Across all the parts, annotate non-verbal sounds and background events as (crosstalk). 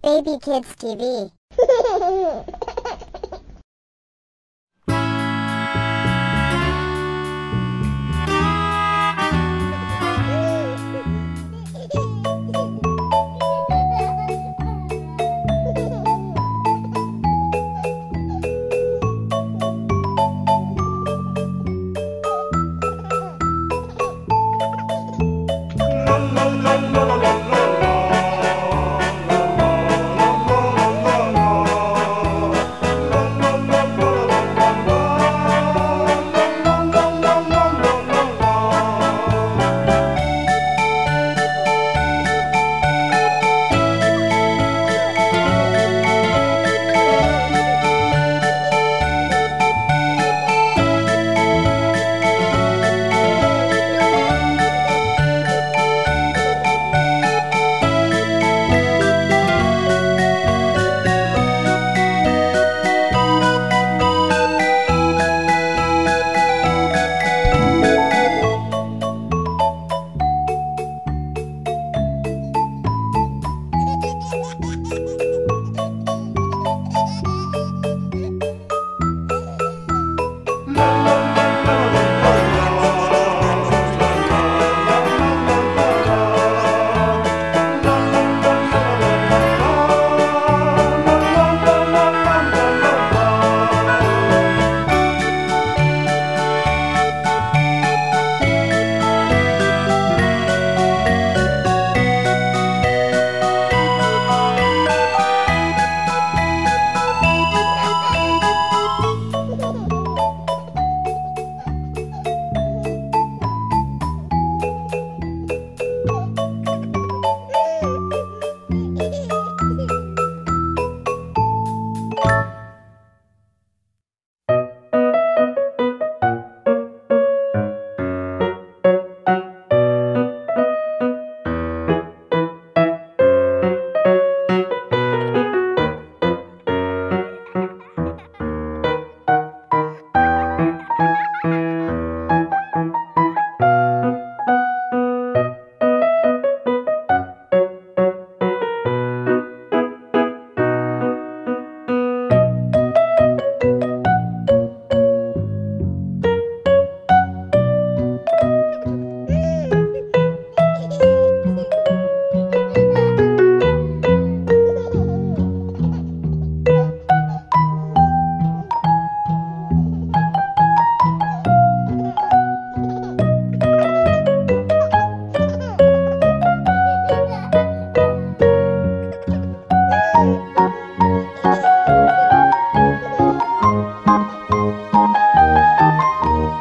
Baby Kids TV. (laughs)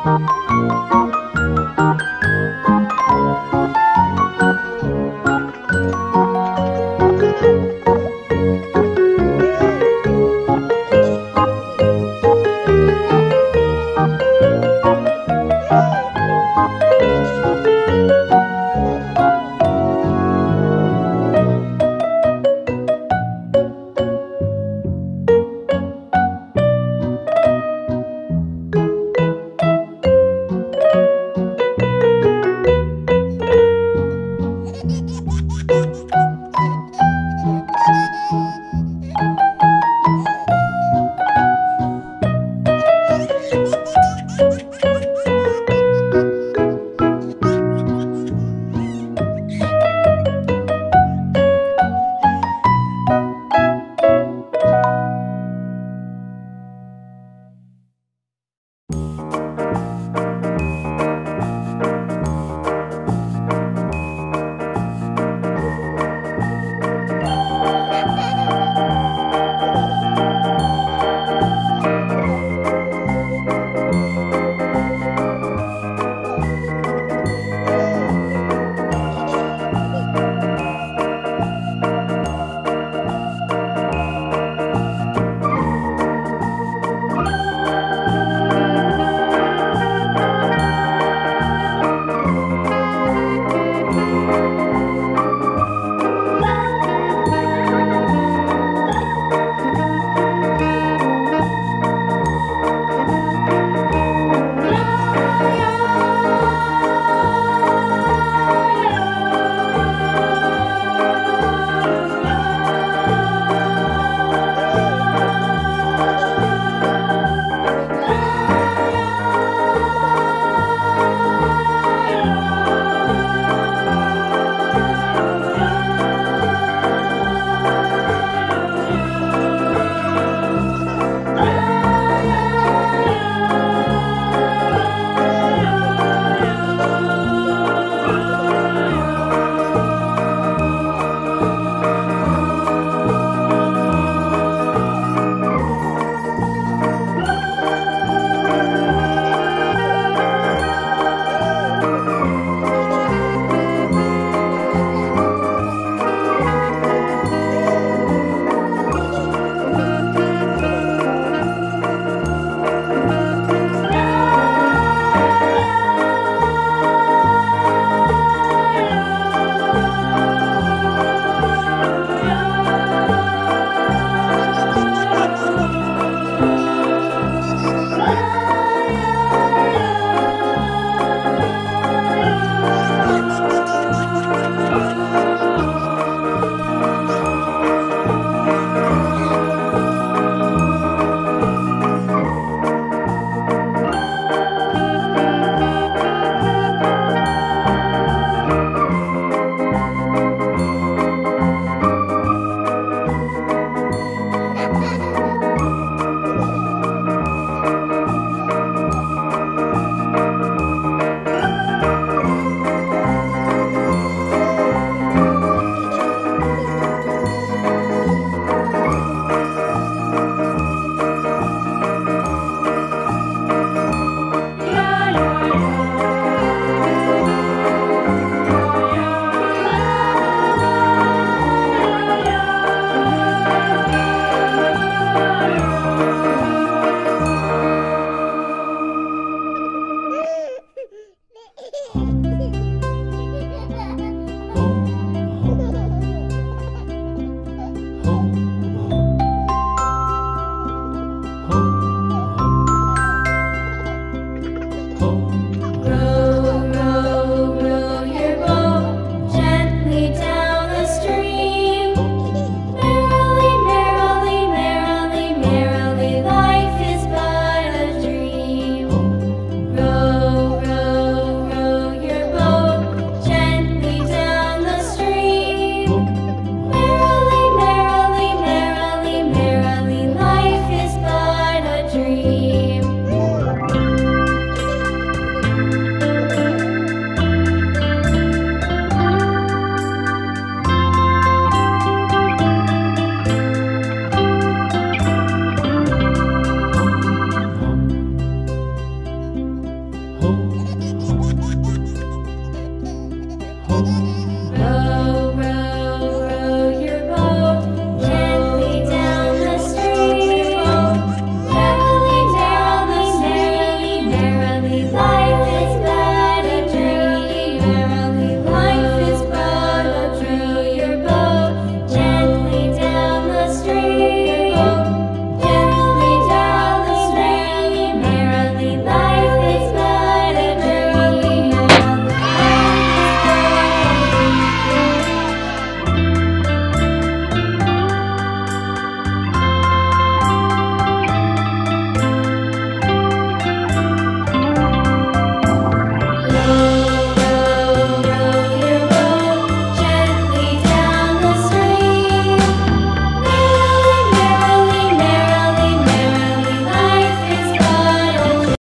you